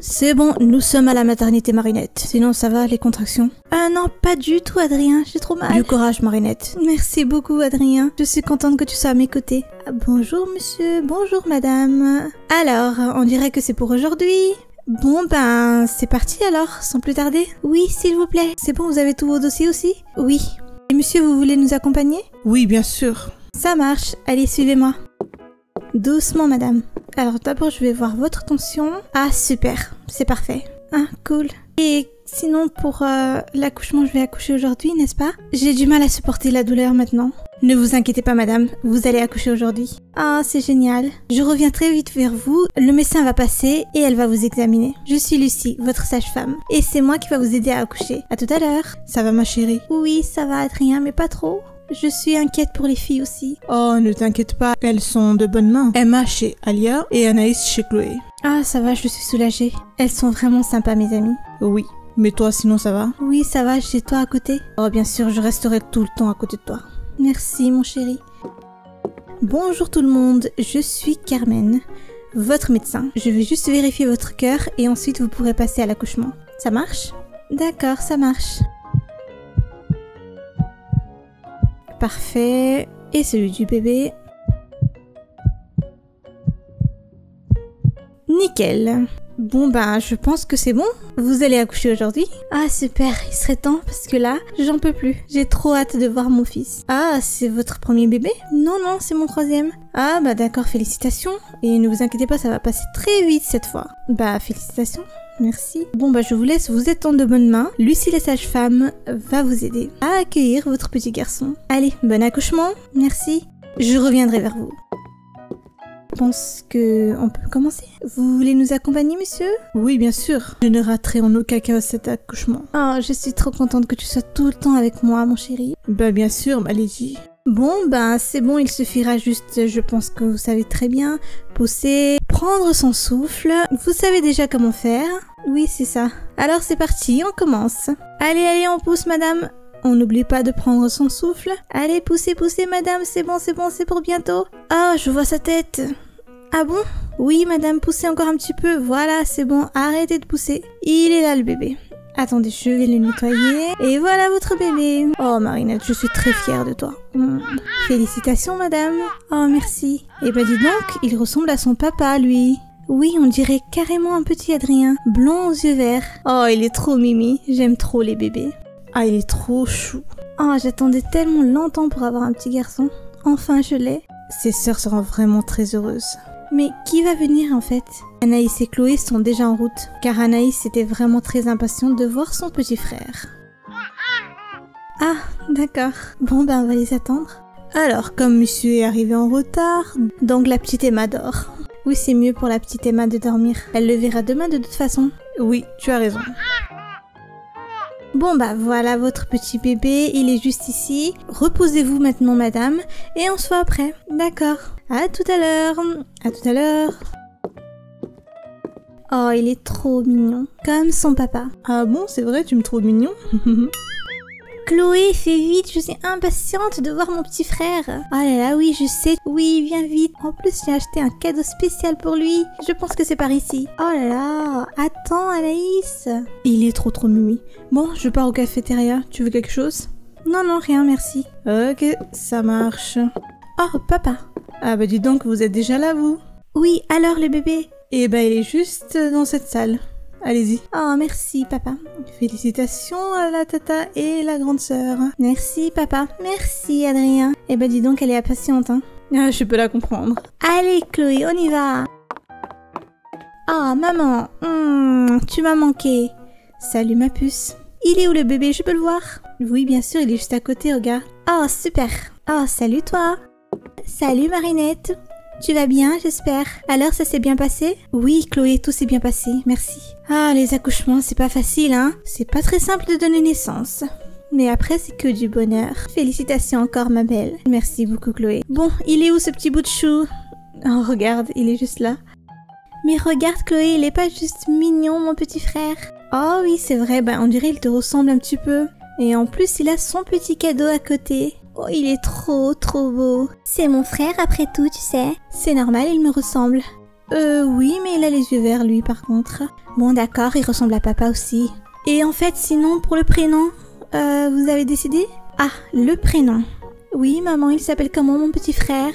C'est bon, nous sommes à la maternité Marinette. Sinon ça va, les contractions? Ah non, pas du tout Adrien, j'ai trop mal. Du courage Marinette. Merci beaucoup Adrien. Je suis contente que tu sois à mes côtés. Ah, bonjour monsieur, bonjour madame. Alors, on dirait que c'est pour aujourd'hui. Bon ben, c'est parti alors, sans plus tarder. Oui, s'il vous plaît. C'est bon, vous avez tous vos dossiers aussi? Oui. Et monsieur, vous voulez nous accompagner? Oui, bien sûr. Ça marche, allez, suivez-moi. Doucement, madame. Alors d'abord, je vais voir votre tension. Ah, super, c'est parfait. Ah, cool. Et sinon, pour euh, l'accouchement, je vais accoucher aujourd'hui, n'est-ce pas? J'ai du mal à supporter la douleur maintenant. Ne vous inquiétez pas, madame, vous allez accoucher aujourd'hui. Ah, c'est génial. Je reviens très vite vers vous. Le médecin va passer et elle va vous examiner. Je suis Lucie, votre sage-femme. Et c'est moi qui va vous aider à accoucher. À tout à l'heure. Ça va, ma chérie? Oui, ça va, Adrien, mais pas trop. Je suis inquiète pour les filles aussi. Oh, ne t'inquiète pas, elles sont de bonnes mains. Emma chez Alia et Anaïs chez Chloé. Ah, ça va, je suis soulagée. Elles sont vraiment sympas, mes amies. Oui. Mais toi, sinon, ça va? Oui, ça va, j'ai toi à côté. Oh, bien sûr, je resterai tout le temps à côté de toi. Merci, mon chéri. Bonjour tout le monde, je suis Carmen, votre médecin. Je vais juste vérifier votre cœur et ensuite vous pourrez passer à l'accouchement. Ça marche? D'accord, ça marche. Parfait. Et celui du bébé. Nickel. Bon ben, je pense que c'est bon. Vous allez accoucher aujourd'hui Ah super, il serait temps parce que là, j'en peux plus. J'ai trop hâte de voir mon fils. Ah, c'est votre premier bébé? Non, non, c'est mon troisième. Ah bah d'accord, félicitations. Et ne vous inquiétez pas, ça va passer très vite cette fois. Bah félicitations. Merci. Bon bah je vous laisse, vous êtes en de bonnes mains. Lucie la sage-femme va vous aider à accueillir votre petit garçon. Allez, bon accouchement. Merci. Je reviendrai vers vous. Je pense que on peut commencer. Vous voulez nous accompagner, monsieur? Oui, bien sûr. Je ne raterai en aucun cas cet accouchement. Oh, je suis trop contente que tu sois tout le temps avec moi, mon chéri. Bah bien sûr, allez-y. Bon, ben c'est bon, il suffira juste, je pense que vous savez très bien, pousser, prendre son souffle. Vous savez déjà comment faire Oui, c'est ça. Alors c'est parti, on commence. Allez, allez, on pousse, madame. On n'oublie pas de prendre son souffle. Allez, poussez, poussez, madame, c'est bon, c'est bon, c'est pour bientôt. Ah, je vois sa tête. Ah bon? Oui, madame, poussez encore un petit peu. Voilà, c'est bon, arrêtez de pousser. Il est là, le bébé. Attendez, je vais le nettoyer. Et voilà votre bébé. Oh, Marinette, je suis très fière de toi. Hmm. Félicitations, madame. Oh, merci. Eh ben, dis donc, il ressemble à son papa, lui. Oui, on dirait carrément un petit Adrien, blond aux yeux verts. Oh, il est trop mimi. J'aime trop les bébés. Ah, il est trop chou. Oh, j'attendais tellement longtemps pour avoir un petit garçon. Enfin, je l'ai. Ses sœurs seront vraiment très heureuses. Mais qui va venir en fait? Anaïs et Chloé sont déjà en route, car Anaïs était vraiment très impatiente de voir son petit frère. Ah, d'accord. Bon ben on va les attendre. Alors, comme monsieur est arrivé en retard, donc la petite Emma dort. Oui, c'est mieux pour la petite Emma de dormir. Elle le verra demain de toute façon. Oui, tu as raison. Bon bah voilà votre petit bébé, il est juste ici. Reposez-vous maintenant madame et on se voit après. D'accord. À tout à l'heure. À tout à l'heure. Oh, il est trop mignon. Comme son papa. Ah bon, c'est vrai, tu me trouves mignon Chloé, fais vite, je suis impatiente de voir mon petit frère. Oh là là, oui, je sais. Oui, viens vite. En plus, j'ai acheté un cadeau spécial pour lui. Je pense que c'est par ici. Oh là là, attends Anaïs. Il est trop trop mimi. Bon, je pars au cafétéria. Tu veux quelque chose? Non, non, rien, merci. Ok, ça marche. Oh, papa. Ah bah dis donc, vous êtes déjà là, vous? Oui, alors le bébé? Eh bah il est juste dans cette salle. Allez-y. Oh, merci, papa. Félicitations à la tata et la grande sœur. Merci, papa. Merci, Adrien. Eh ben, dis donc, elle est impatiente, hein. Ah, je peux la comprendre. Allez, Chloé, on y va. Oh, maman. Hmm, tu m'as manqué. Salut, ma puce. Il est où le bébé? Je peux le voir? Oui, bien sûr, il est juste à côté, regarde. Oh, super. Oh, salut, toi. Salut, Marinette. Tu vas bien, j'espère. Alors, ça s'est bien passé? Oui, Chloé, tout s'est bien passé, merci. Ah, les accouchements, c'est pas facile, hein C'est pas très simple de donner naissance. Mais après, c'est que du bonheur. Félicitations encore, ma belle. Merci beaucoup, Chloé. Bon, il est où ce petit bout de chou? Oh, regarde, il est juste là. Mais regarde, Chloé, il est pas juste mignon, mon petit frère. Oh oui, c'est vrai, bah on dirait il te ressemble un petit peu. Et en plus, il a son petit cadeau à côté. Oh, il est trop, trop beau. C'est mon frère après tout, tu sais. C'est normal, il me ressemble. Euh, oui, mais il a les yeux verts, lui, par contre. Bon, d'accord, il ressemble à papa aussi. Et en fait, sinon, pour le prénom, euh, vous avez décidé? Ah, le prénom. Oui, maman, il s'appelle comment, mon petit frère?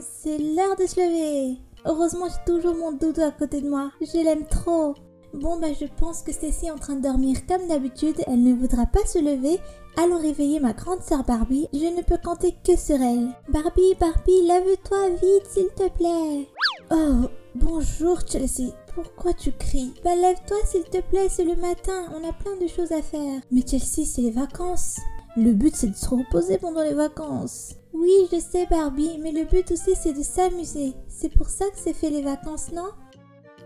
C'est l'heure de se lever. Heureusement, j'ai toujours mon doudou à côté de moi. Je l'aime trop. Bon, bah, je pense que Stacy est en train de dormir comme d'habitude. Elle ne voudra pas se lever. Allons réveiller ma grande sœur Barbie. Je ne peux compter que sur elle. Barbie, Barbie, lève-toi vite, s'il te plaît. Oh, bonjour Chelsea. Pourquoi tu cries? Bah lève-toi s'il te plaît, c'est le matin, on a plein de choses à faire. Mais Chelsea, c'est les vacances. Le but c'est de se reposer pendant les vacances. Oui, je sais Barbie, mais le but aussi c'est de s'amuser. C'est pour ça que c'est fait les vacances, non?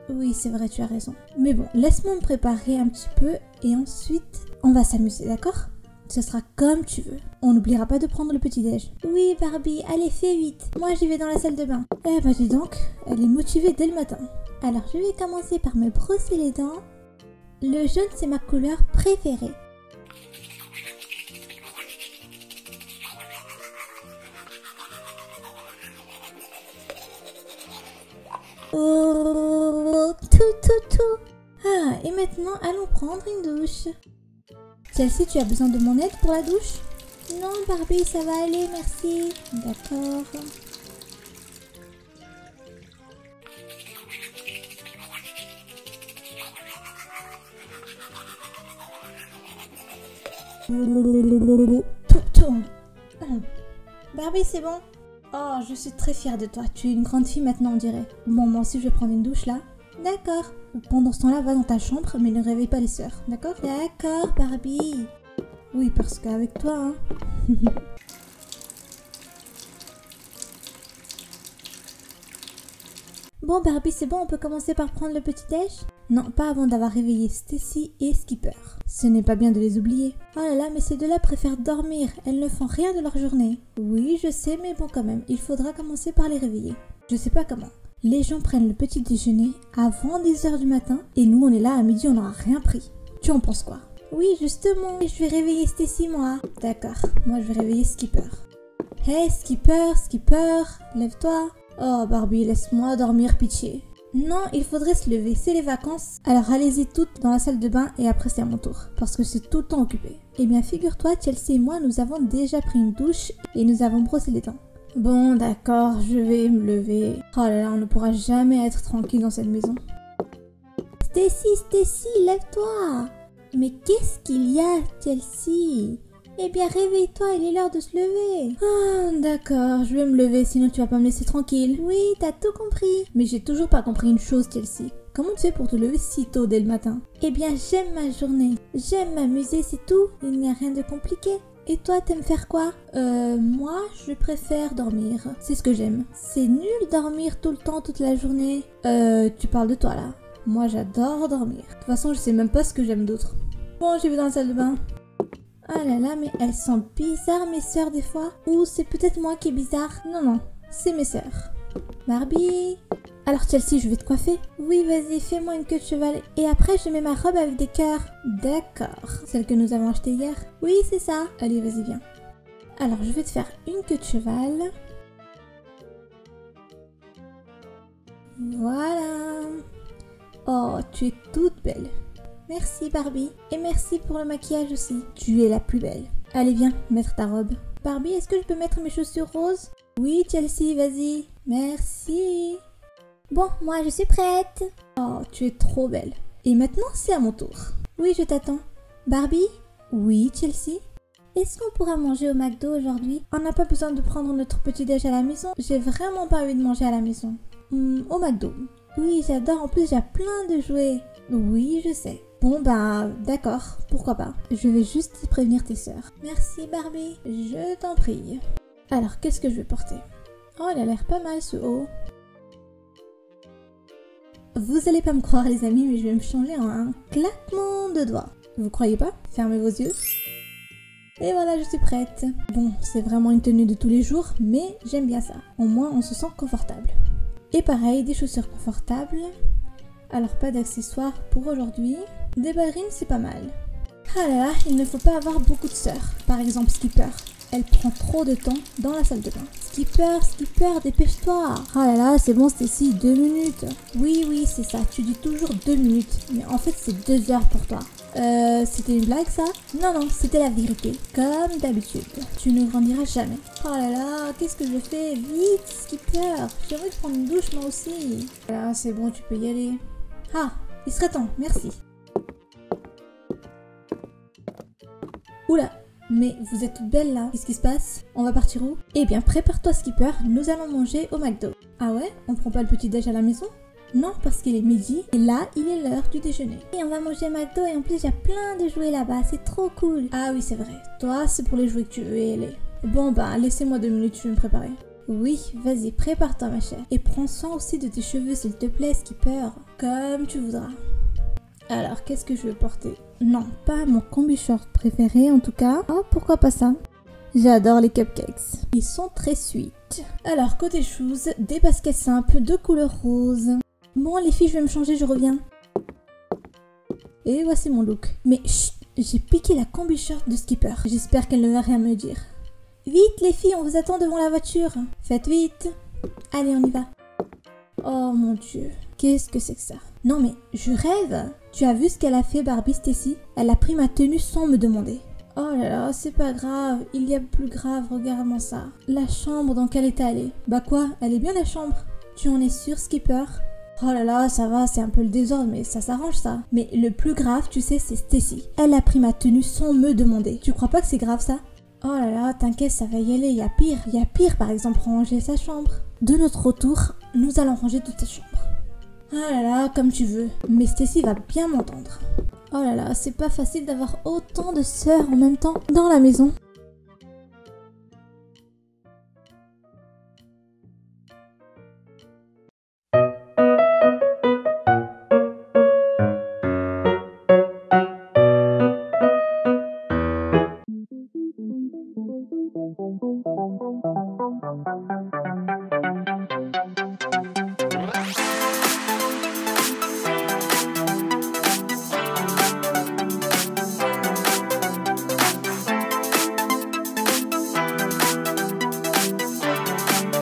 Oui, c'est vrai, tu as raison. Mais bon, laisse-moi me préparer un petit peu et ensuite on va s'amuser, d'accord? Ce sera comme tu veux. On n'oubliera pas de prendre le petit-déj. Oui, Barbie, allez, fais vite. Moi, j'y vais dans la salle de bain. Eh bah dis donc, elle est motivée dès le matin. Alors, je vais commencer par me brosser les dents. Le jaune, c'est ma couleur préférée. Oh, tout, tout, tout. Ah, et maintenant, allons prendre une douche. Chelsea, tu as besoin de mon aide pour la douche? Non, Barbie, ça va aller, merci. D'accord. Tout. Barbie, c'est bon? Oh, je suis très fière de toi. Tu es une grande fille maintenant, on dirait. Bon, moi aussi, je vais prendre une douche là. D'accord. Pendant ce temps-là, va dans ta chambre, mais ne réveille pas les sœurs. D'accord? D'accord, Barbie. Oui, parce qu'avec toi, hein. bon, Barbie, c'est bon, on peut commencer par prendre le petit déj? Non, pas avant d'avoir réveillé Stacy et Skipper. Ce n'est pas bien de les oublier. Oh là là, mais ces deux-là préfèrent dormir. Elles ne font rien de leur journée. Oui, je sais, mais bon quand même, il faudra commencer par les réveiller. Je sais pas comment. Les gens prennent le petit déjeuner avant 10h du matin et nous on est là à midi, on n'aura rien pris. Tu en penses quoi? Oui, justement, je vais réveiller Stacy moi. D'accord, moi je vais réveiller Skipper. Hey Skipper, Skipper, lève-toi. Oh Barbie, laisse-moi dormir, pitié. Non, il faudrait se lever, c'est les vacances. Alors allez-y toutes dans la salle de bain et après c'est à mon tour, parce que c'est tout le temps occupé. Eh bien figure-toi, Chelsea et moi, nous avons déjà pris une douche et nous avons brossé les dents. Bon, d'accord, je vais me lever. Oh là là, on ne pourra jamais être tranquille dans cette maison. Stacy, Stacy, lève-toi Mais qu'est-ce qu'il y a, Chelsea? Eh bien, réveille-toi, il est l'heure de se lever. Ah, d'accord, je vais me lever, sinon tu vas pas me laisser tranquille. Oui, t'as tout compris. Mais j'ai toujours pas compris une chose, Chelsea. Comment tu fais pour te lever si tôt dès le matin? Eh bien, j'aime ma journée. J'aime m'amuser, c'est tout. Il n'y a rien de compliqué. Et toi, t'aimes faire quoi? Euh, moi, je préfère dormir. C'est ce que j'aime. C'est nul dormir tout le temps, toute la journée. Euh, tu parles de toi là. Moi, j'adore dormir. De toute façon, je sais même pas ce que j'aime d'autre. Bon, j'y vais dans la salle de bain. Ah là là, mais elles sont bizarres mes sœurs des fois. Ou c'est peut-être moi qui est bizarre. Non, non, c'est mes sœurs. Barbie Alors Chelsea, je vais te coiffer Oui, vas-y, fais-moi une queue de cheval. Et après, je mets ma robe avec des cœurs. D'accord. Celle que nous avons achetée hier Oui, c'est ça. Allez, vas-y, viens. Alors, je vais te faire une queue de cheval. Voilà. Oh, tu es toute belle. Merci Barbie. Et merci pour le maquillage aussi. Tu es la plus belle. Allez viens, mettre ta robe. Barbie, est-ce que je peux mettre mes chaussures roses? Oui Chelsea, vas-y. Merci. Bon, moi je suis prête. Oh, tu es trop belle. Et maintenant c'est à mon tour. Oui, je t'attends. Barbie? Oui, Chelsea? Est-ce qu'on pourra manger au McDo aujourd'hui? On n'a pas besoin de prendre notre petit déj à la maison. J'ai vraiment pas envie de manger à la maison. Hmm, au McDo. Oui, j'adore. En plus, j'ai plein de jouets. Oui, je sais. Bon bah d'accord, pourquoi pas. Je vais juste prévenir tes sœurs. Merci Barbie, je t'en prie. Alors qu'est-ce que je vais porter? Oh, il a l'air pas mal ce haut. Vous allez pas me croire les amis, mais je vais me changer en un claquement de doigts. Vous croyez pas? Fermez vos yeux. Et voilà, je suis prête. Bon, c'est vraiment une tenue de tous les jours, mais j'aime bien ça. Au moins, on se sent confortable. Et pareil, des chaussures confortables. Alors, pas d'accessoires pour aujourd'hui. Des ballerines, c'est pas mal. Ah là là, il ne faut pas avoir beaucoup de sœurs. Par exemple, Skipper. Elle prend trop de temps dans la salle de bain. Skipper, Skipper, dépêche-toi Ah là là, c'est bon Stacy, deux minutes. Oui, oui, c'est ça, tu dis toujours deux minutes. Mais en fait, c'est deux heures pour toi. Euh, c'était une blague ça? Non, non, c'était la vérité. Comme d'habitude. Tu ne grandiras jamais. Oh là là, qu'est-ce que je fais? Vite, Skipper J'ai envie de prendre une douche moi aussi. Voilà, c'est bon, tu peux y aller. Ah, il serait temps, merci. Oula, mais vous êtes belle là, qu'est-ce qui se passe? On va partir où? Eh bien, prépare-toi Skipper, nous allons manger au McDo. Ah ouais? On prend pas le petit déj à la maison? Non, parce qu'il est midi et là, il est l'heure du déjeuner. Et on va manger McDo et en plus, il y a plein de jouets là-bas, c'est trop cool. Ah oui, c'est vrai. Toi, c'est pour les jouets que tu veux y aller. Bon, bah, laissez-moi deux minutes, je vais me préparer. Oui, vas-y, prépare-toi, ma chère. Et prends soin aussi de tes cheveux, s'il te plaît, Skipper. Comme tu voudras. Alors, qu'est-ce que je veux porter? Non, pas mon combi short préféré en tout cas. Oh, pourquoi pas ça? J'adore les cupcakes. Ils sont très sweet. Alors, côté shoes, des baskets simples de couleur rose. Bon, les filles, je vais me changer, je reviens. Et voici mon look. Mais chut, j'ai piqué la combi short de Skipper. J'espère qu'elle ne va rien me dire. Vite, les filles, on vous attend devant la voiture. Faites vite. Allez, on y va. Oh mon dieu, qu'est-ce que c'est que ça? Non mais, je rêve. Tu as vu ce qu'elle a fait, Barbie Stacy? Elle a pris ma tenue sans me demander. Oh là là, c'est pas grave, il y a plus grave, regarde-moi ça. La chambre dans quel état elle est Bah quoi, elle est bien la chambre? Tu en es sûr, Skipper? Oh là là, ça va, c'est un peu le désordre, mais ça s'arrange ça. Mais le plus grave, tu sais, c'est Stacy. Elle a pris ma tenue sans me demander. Tu crois pas que c'est grave ça? Oh là là, t'inquiète, ça va y aller, y a pire. Y a pire, par exemple, ranger sa chambre. De notre retour, nous allons ranger toute ta chambre. Oh là là, comme tu veux. Mais Stacy va bien m'entendre. Oh là là, c'est pas facile d'avoir autant de sœurs en même temps dans la maison.